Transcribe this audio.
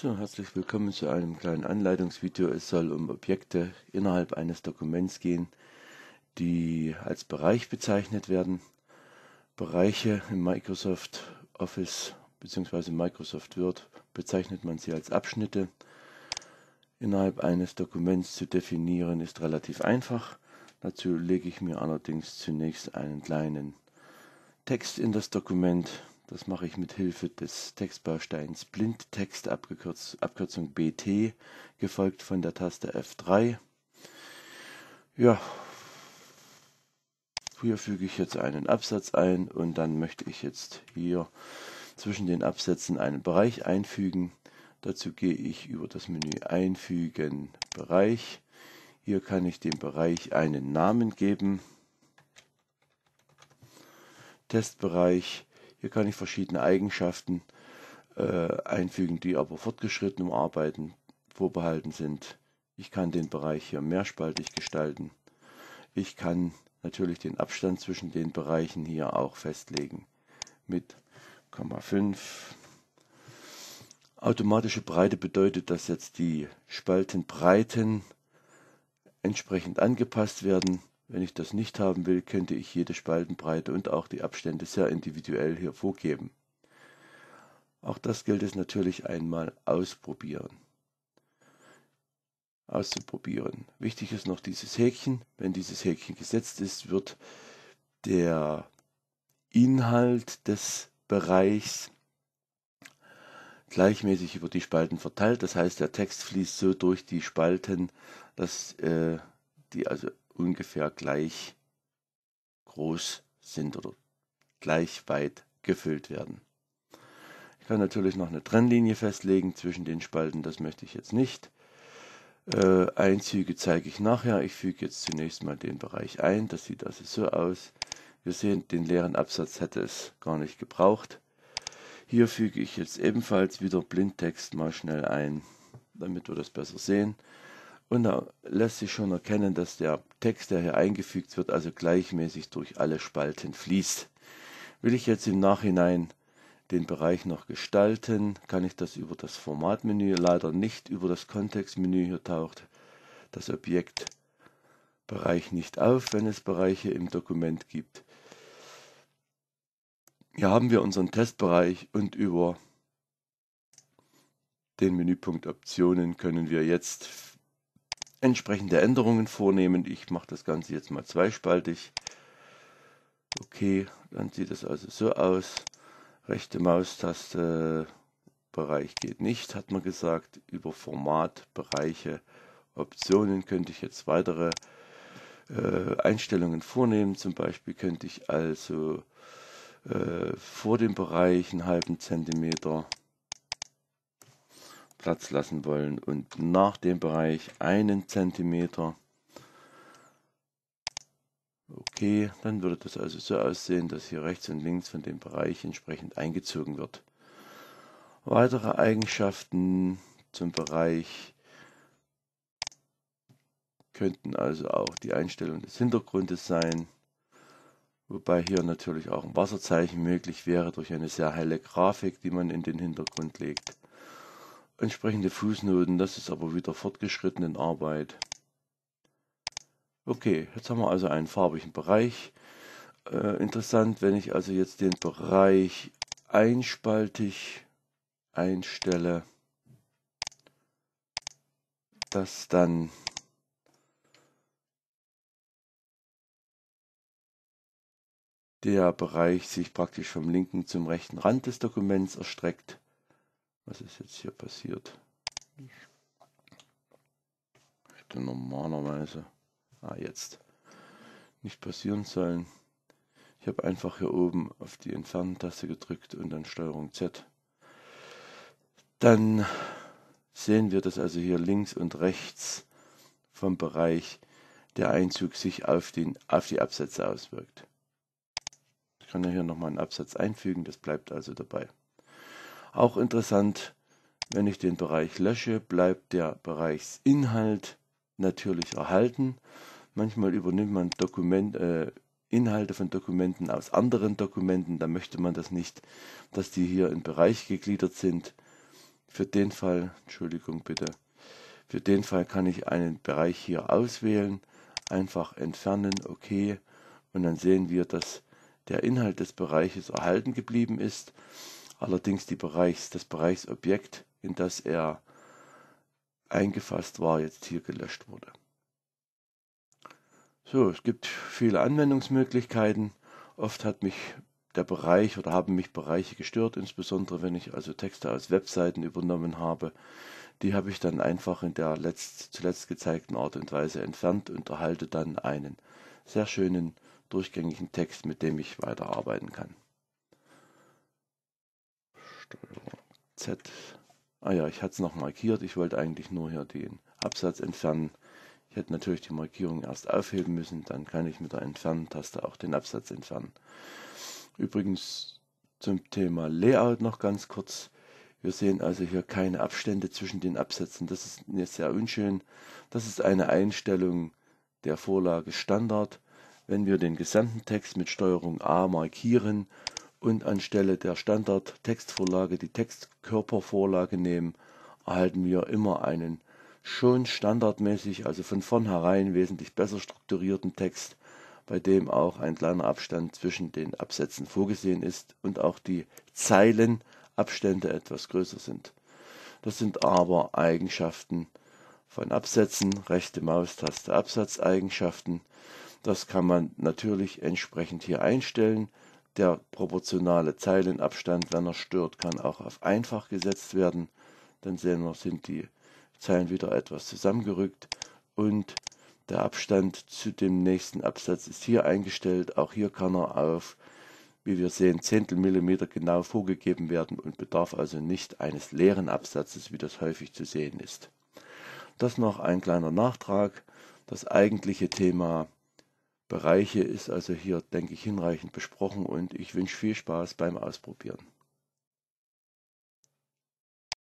So, herzlich willkommen zu einem kleinen Anleitungsvideo. Es soll um Objekte innerhalb eines Dokuments gehen, die als Bereich bezeichnet werden. Bereiche im Microsoft Office bzw. Microsoft Word bezeichnet man sie als Abschnitte. Innerhalb eines Dokuments zu definieren ist relativ einfach. Dazu lege ich mir allerdings zunächst einen kleinen Text in das Dokument das mache ich mit Hilfe des Textbausteins Blindtext, Abkürzung BT, gefolgt von der Taste F3. Ja, hier füge ich jetzt einen Absatz ein und dann möchte ich jetzt hier zwischen den Absätzen einen Bereich einfügen. Dazu gehe ich über das Menü Einfügen Bereich. Hier kann ich dem Bereich einen Namen geben. Testbereich hier kann ich verschiedene Eigenschaften äh, einfügen, die aber fortgeschrittenem Arbeiten vorbehalten sind. Ich kann den Bereich hier mehrspaltig gestalten. Ich kann natürlich den Abstand zwischen den Bereichen hier auch festlegen mit 0,5. Automatische Breite bedeutet, dass jetzt die Spaltenbreiten entsprechend angepasst werden. Wenn ich das nicht haben will, könnte ich jede Spaltenbreite und auch die Abstände sehr individuell hier vorgeben. Auch das gilt es natürlich einmal ausprobieren. Auszuprobieren. Wichtig ist noch dieses Häkchen. Wenn dieses Häkchen gesetzt ist, wird der Inhalt des Bereichs gleichmäßig über die Spalten verteilt. Das heißt, der Text fließt so durch die Spalten, dass äh, die also ungefähr gleich groß sind oder gleich weit gefüllt werden. Ich kann natürlich noch eine Trennlinie festlegen zwischen den Spalten, das möchte ich jetzt nicht. Äh, Einzüge zeige ich nachher. Ich füge jetzt zunächst mal den Bereich ein. Das sieht also so aus. Wir sehen, den leeren Absatz hätte es gar nicht gebraucht. Hier füge ich jetzt ebenfalls wieder Blindtext mal schnell ein, damit wir das besser sehen. Und da lässt sich schon erkennen, dass der Text, der hier eingefügt wird, also gleichmäßig durch alle Spalten fließt. Will ich jetzt im Nachhinein den Bereich noch gestalten, kann ich das über das Formatmenü, leider nicht über das Kontextmenü. Hier taucht das Objekt Bereich nicht auf, wenn es Bereiche im Dokument gibt. Hier haben wir unseren Testbereich und über den Menüpunkt Optionen können wir jetzt entsprechende Änderungen vornehmen. Ich mache das Ganze jetzt mal zweispaltig. Okay, dann sieht es also so aus. Rechte Maustaste, Bereich geht nicht, hat man gesagt. Über Format, Bereiche, Optionen könnte ich jetzt weitere äh, Einstellungen vornehmen. Zum Beispiel könnte ich also äh, vor dem Bereich einen halben Zentimeter Platz lassen wollen und nach dem Bereich einen Zentimeter. Okay, dann würde das also so aussehen, dass hier rechts und links von dem Bereich entsprechend eingezogen wird. Weitere Eigenschaften zum Bereich könnten also auch die Einstellung des Hintergrundes sein, wobei hier natürlich auch ein Wasserzeichen möglich wäre durch eine sehr helle Grafik, die man in den Hintergrund legt entsprechende Fußnoten, das ist aber wieder fortgeschritten in Arbeit. Okay, jetzt haben wir also einen farbigen Bereich. Äh, interessant, wenn ich also jetzt den Bereich einspaltig einstelle, dass dann der Bereich sich praktisch vom linken zum rechten Rand des Dokuments erstreckt. Was ist jetzt hier passiert? Ich hätte normalerweise, ah jetzt, nicht passieren sollen. Ich habe einfach hier oben auf die Entfernen-Taste gedrückt und dann Steuerung Z. Dann sehen wir, dass also hier links und rechts vom Bereich der Einzug sich auf, den, auf die Absätze auswirkt. Ich kann ja hier nochmal einen Absatz einfügen, das bleibt also dabei. Auch interessant, wenn ich den Bereich lösche, bleibt der Bereichsinhalt natürlich erhalten. Manchmal übernimmt man Dokument, äh, Inhalte von Dokumenten aus anderen Dokumenten, da möchte man das nicht, dass die hier in Bereich gegliedert sind. Für den Fall, Entschuldigung bitte, für den Fall kann ich einen Bereich hier auswählen, einfach entfernen, okay, und dann sehen wir, dass der Inhalt des Bereiches erhalten geblieben ist, allerdings die Bereichs, das Bereichsobjekt, in das er eingefasst war, jetzt hier gelöscht wurde. So, es gibt viele Anwendungsmöglichkeiten. Oft hat mich der Bereich oder haben mich Bereiche gestört, insbesondere wenn ich also Texte aus Webseiten übernommen habe. Die habe ich dann einfach in der letzt, zuletzt gezeigten Art und Weise entfernt und erhalte dann einen sehr schönen durchgängigen Text, mit dem ich weiterarbeiten kann. Z. Ah ja, ich hatte es noch markiert. Ich wollte eigentlich nur hier den Absatz entfernen. Ich hätte natürlich die Markierung erst aufheben müssen. Dann kann ich mit der Entfernen-Taste auch den Absatz entfernen. Übrigens zum Thema Layout noch ganz kurz. Wir sehen also hier keine Abstände zwischen den Absätzen. Das ist jetzt sehr unschön. Das ist eine Einstellung der Vorlage Standard. Wenn wir den gesamten Text mit Steuerung A markieren und anstelle der Standard-Textvorlage die Textkörpervorlage nehmen, erhalten wir immer einen schon standardmäßig, also von vornherein wesentlich besser strukturierten Text, bei dem auch ein kleiner Abstand zwischen den Absätzen vorgesehen ist und auch die Zeilenabstände etwas größer sind. Das sind aber Eigenschaften von Absätzen, rechte Maustaste Absatzeigenschaften. Das kann man natürlich entsprechend hier einstellen. Der proportionale Zeilenabstand, wenn er stört, kann auch auf einfach gesetzt werden. Dann sehen wir, sind die Zeilen wieder etwas zusammengerückt und der Abstand zu dem nächsten Absatz ist hier eingestellt. Auch hier kann er auf, wie wir sehen, Zehntelmillimeter genau vorgegeben werden und bedarf also nicht eines leeren Absatzes, wie das häufig zu sehen ist. Das noch ein kleiner Nachtrag. Das eigentliche Thema Bereiche ist also hier, denke ich, hinreichend besprochen und ich wünsche viel Spaß beim Ausprobieren.